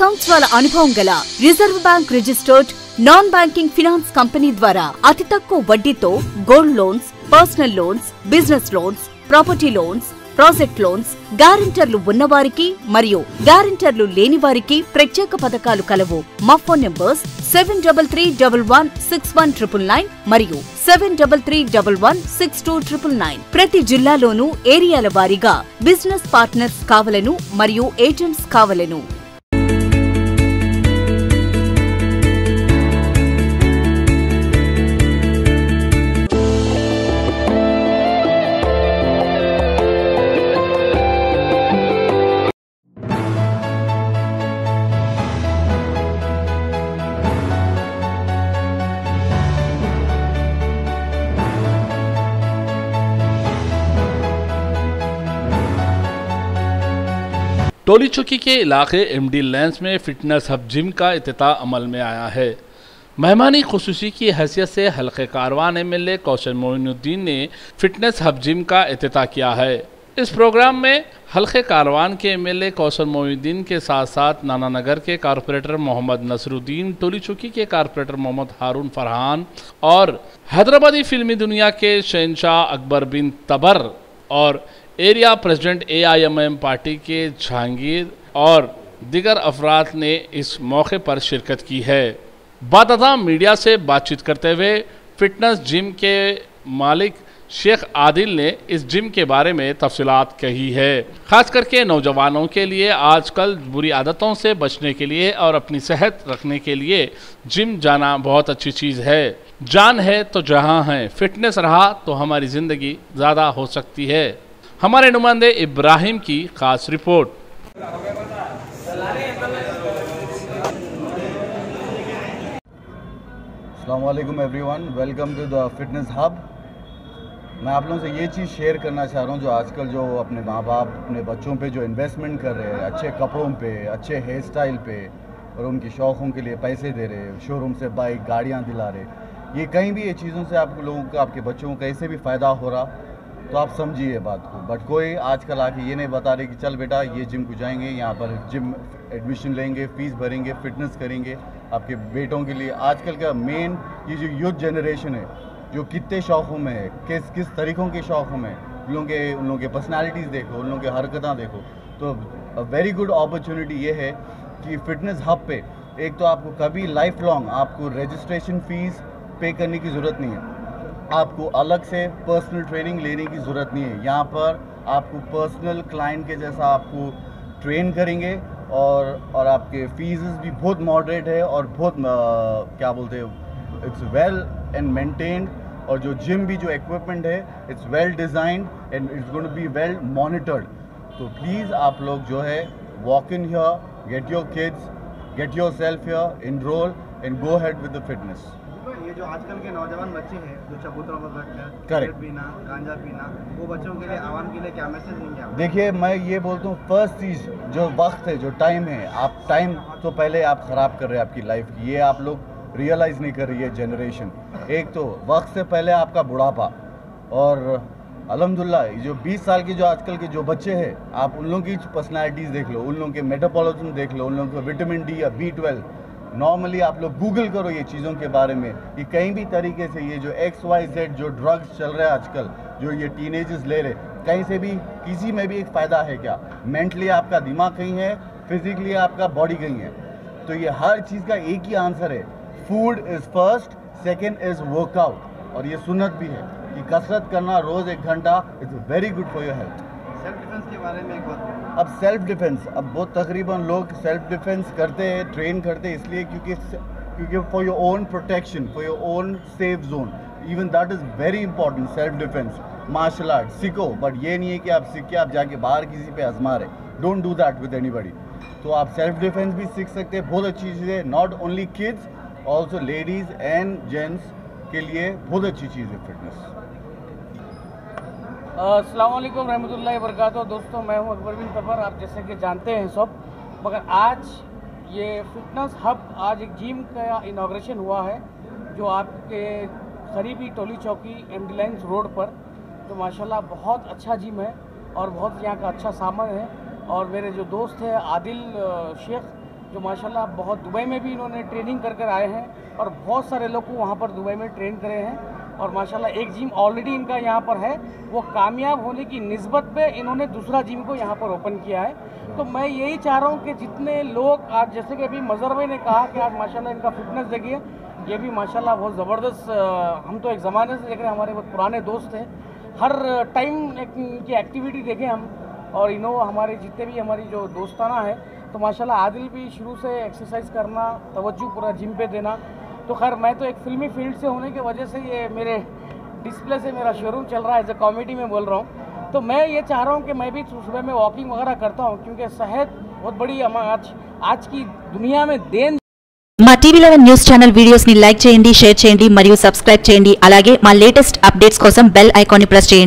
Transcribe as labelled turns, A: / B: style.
A: సంవత్సరాల అనుభవం గల reserve bank registered non banking finance company ద్వారా అతి తక్కువ వడ్డీతో gold loans personal loans business loans property loans project loans గ్యారెంటర్లు ఉన్నవారికి మరియు గ్యారంటర్లు లేని వారికి ప్రత్యేక పథకాలు కలవు. మా phone numbers seven double three double one six one triple nine మరియు seven double three double one six two triple nine. ప్రతి జిల్లాలోనూ ఏరియాల వారీగా బిజినెస్ పార్ట్నర్స్ కావలను మరియు ఏజెంట్స్ కావలను.
B: टोली चौकी के इलाके एमडी लैंस में फिटनेस हब जिम का अतः अमल में आया है। मेहमानी खसूसी की हैसियत से हल्के Karwan M L A Kaushal Mohiuddin ने फिटनेस हब जिम का अतः किया है। इस प्रोग्राम में हल्के कारवान के M L A Kaushal Mohiuddin के साथ साथ नाना नगर के कारपोरेटर मोहम्मद नसरुद्दीन, टोली चौकी के कारपोरेटर मोहम्मद हारून फरहान और हैदराबादी फिल्मी दुनिया के शहनशाह अकबर बिन तबर और एरिया प्रेसिडेंट एआईएमएम पार्टी के जहांगीर और दिगर अफराद ने इस मौके पर शिरकत की है। बाददा मीडिया से बातचीत करते हुए फिटनेस जिम के मालिक शेख आदिल ने इस जिम के बारे में तफसीलात कही है। खास करके नौजवानों के लिए आजकल बुरी आदतों से बचने के लिए और अपनी सेहत रखने के लिए जिम जाना बहुत अच्छी चीज़ है। जान है तो जहाँ है, फिटनेस रहा तो हमारी ज़िंदगी ज़्यादा हो सकती है। हमारे नुमाइंदे इब्राहिम की खास report.
C: Allam everyone, welcome to the fitness hub. मैं आप लोगों से ये चीज़ शेयर करना चाह रहा हूँ, जो आजकल जो अपने माँ बाप अपने बच्चों पे जो इन्वेस्टमेंट कर रहे हैं, अच्छे कपड़ों पे, अच्छे हेयर स्टाइल पे, और उनकी शौक़ों के लिए पैसे दे रहे हैं शोरूम से बाइक गाड़ियाँ दिला रहे ये कहीं भी ये चीज़ों से आप लोगों को, आपके बच्चों को कैसे भी फ़ायदा हो रहा तो आप समझिए बात को। बट कोई आजकल आके ये नहीं बता रहे कि चल बेटा, ये जिम को जाएँगे, यहाँ पर जिम एडमिशन लेंगे फ़ीस भरेंगे फिटनेस करेंगे आपके बेटों के लिए। आजकल का मेन ये जो यूथ जनरेशन है, जो कितने शौक़ों में है, किस किस तरीक़ों के शौक़ों में उन लोगों के, उन लोगों के पर्सनैलिटीज़ देखो, उन लोगों की हरकतें देखो तो वेरी गुड अपॉर्चुनिटी ये है कि फ़िटनेस हब पे एक तो आपको कभी लाइफ लॉन्ग आपको रजिस्ट्रेशन फ़ीस पे करने की ज़रूरत नहीं है। आपको अलग से पर्सनल ट्रेनिंग लेने की ज़रूरत नहीं है। यहाँ पर आपको पर्सनल क्लाइंट के जैसा आपको ट्रेन करेंगे और और आपके फ़ीस भी बहुत मॉडरेट है और बहुत आ, क्या बोलते हैं इट्स वेल एंड मेंटेन्ड और जो जिम भी जो इक्विपमेंट है it's well designed and it's going to be well monitored तो प्लीज़ आप लोग जो है walk in here get your kids get yourself here enrol and go head with the
D: fitness जो आजकल के नौजवान बच्चे हैं जो चबूतरों पर बैठते हैं. पीना गांजा पीना वो बच्चों के लिए आवाम के लिए क्या मैसेज देंगे आप?
C: देखिए मैं ये बोलता हूँ फ़र्स्ट चीज़ जो वक्त है जो टाइम है आप टाइम तो पहले आप ख़राब कर रहे हैं आपकी लाइफ की। ये आप लोग रियलाइज़ नहीं कर रही है जनरेशन एक तो वक्त से पहले आपका बुढ़ापा। और अलहमदिल्ला जो 20 साल के जो आजकल के जो बच्चे हैं आप उन लोगों की पर्सनैलिटीज़ देख लो उन लोगों के मेटाबॉलिज्म देख लो उन लोगों को विटामिन डी या बी ट्वेल्व नॉर्मली आप लोग गूगल करो ये चीज़ों के बारे में कि कहीं भी तरीके से ये जो एक्स वाई जेड जो ड्रग्स चल रहे हैं आजकल, जो ये टीनेजर्स ले रहे, कहीं से भी किसी में भी एक फ़ायदा है क्या? मेंटली आपका दिमाग कहीं है फिजिकली आपका बॉडी कहीं है। तो ये हर चीज़ का एक ही आंसर है। Food is first second is workout और ये सुनत भी है कि कसरत करना रोज़ एक घंटा it's very good for
D: your health के बारे में एक बात
C: अब सेल्फ डिफेंस अब बहुत तकरीबन लोग सेल्फ डिफेंस करते हैं ट्रेन करते हैं, इसलिए क्योंकि क्योंकि for your own protection for your own safe zone even that is very important self defence martial art सीखो बट ये नहीं है कि आप सीख के आप जाके बाहर किसी पे आजमा रहे don't do that with anybody तो आप सेल्फ डिफेंस भी सीख सकते हैं, बहुत अच्छी चीज़ है। Not only kids also ladies and gents के लिए बहुत अच्छी चीज़ है फिटनेस
E: असलम रहमतुल्लाहि वरकत दोस्तों, मैं हूँ अकबर बिन तबर। आप जैसे कि जानते हैं सब, मगर आज ये फिटनेस हब, आज एक जिम का इनाग्रेशन हुआ है, जो आपके करीबी टोली चौकी एंबुलेंस रोड पर, जो माशाल्लाह बहुत अच्छा जिम है और बहुत यहाँ का अच्छा सामान है। और मेरे जो दोस्त हैं, आदिल शेख, जो माशाल्लाह बहुत दुबई में भी इन्होंने ट्रेनिंग कर कर आए हैं और बहुत सारे लोग को वहाँ पर दुबई में ट्रेन करे हैं। और माशाल्लाह एक जिम ऑलरेडी इनका यहाँ पर है। वो कामयाब होने की नस्बत पे इन्होंने दूसरा जिम को यहाँ पर ओपन किया है। तो मैं यही चाह रहा हूँ कि जितने लोग आज, जैसे कि अभी मजहर भाई ने कहा कि आज माशाल्लाह इनका फिटनेस देखिए, ये भी माशाल्लाह बहुत ज़बरदस्त हम तो एक ज़माने से देख रहे हैं, हमारे बहुत पुराने दोस्त हैं। हर टाइम एक इनकी एक्टिविटी देखें हम, और इनो हमारे जितने भी हमारी जो दोस्ताना है तो माशाल्लाह आदिल भी शुरू से एक्सरसाइज करना, तवज्जो पूरा जिम पे देना तो खैर मैं तो एक फिल्मी फील्ड से होने की वजह से ये मेरे डिस्प्ले से मेरा शोरूम चल रहा है एज ए कॉमेडी में बोल रहा हूँ तो मैं ये चाह रहा हूँ कि मैं भी सुबह में वॉकिंग वगैरह करता हूँ क्योंकि सेहत बहुत बड़ी हम आज आज की दुनिया में देन
F: మా TV eleven news channel videos ని లైక్ చేయండి షేర్ చేయండి మరియు సబ్స్క్రైబ్ చేయండి అలాగే మా లేటెస్ట్ అప్డేట్స్ కోసం బెల్ ఐకాన్ ని ప్రెస్ చేయండి